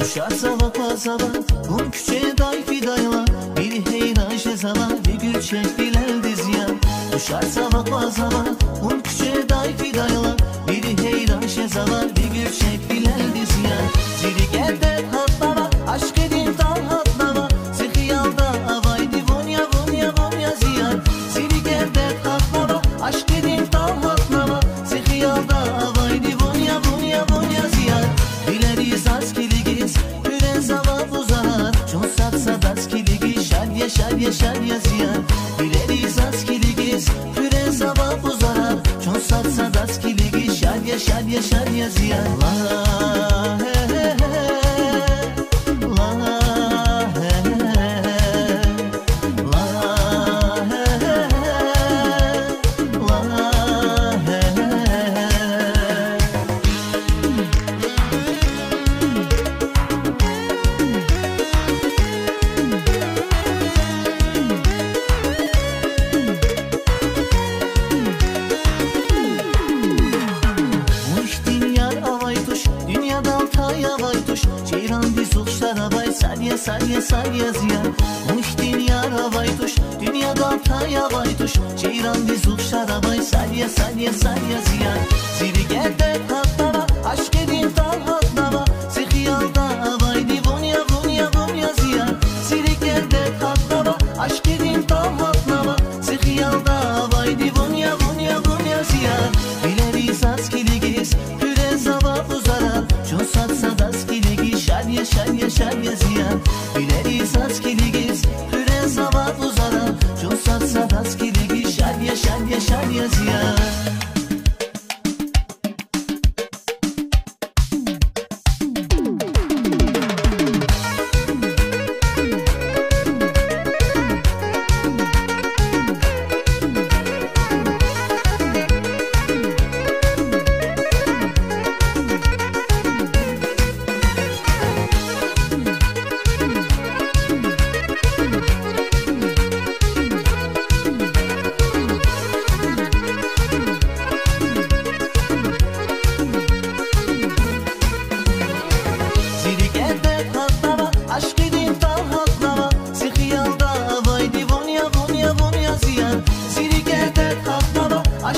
Kuşar sabah pasaba Un küçüğe day fidayla. Bir heyran şezala Bir gül çektiler dizyan Kuşar sabah pasaba Un küçüğe day fidayla. Bir heyran şezala Şalya şalya şalya ziyan Dileriz askiligiz Püren zavap uzar Çon satsa daskiligi Şalya şalya şalya ziyan. La avay Salya salya salya ziyan. Uş dünya avay tuş Dünyada altay avay tuş. Ceyran bir suçlar avay Salya salya Şalya şalya ziyan Bileriz askiligiz Püre zavap uzaran Çon satsa daskiligi Şalya şalya şalya ziyan Zili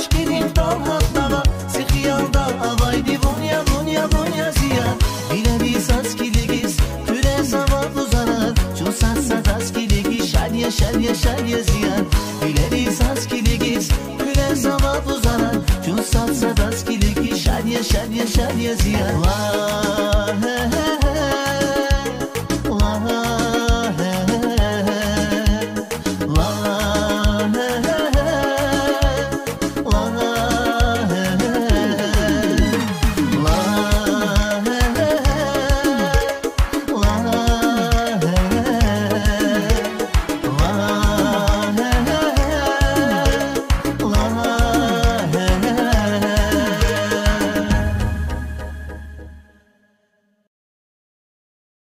hatlama Aşk edin dal hatlama Zihiyalda vay divonya vonya vonya ziyan Bileriz askiligiz Püre zavap uzanar. Çon satsa daskiligi Şalya şalya şalya ziyan. Bileriz askiligiz Püre zavap uzanar. Çon satsa daskiligi Şalya şalya şalya ziyan. Vay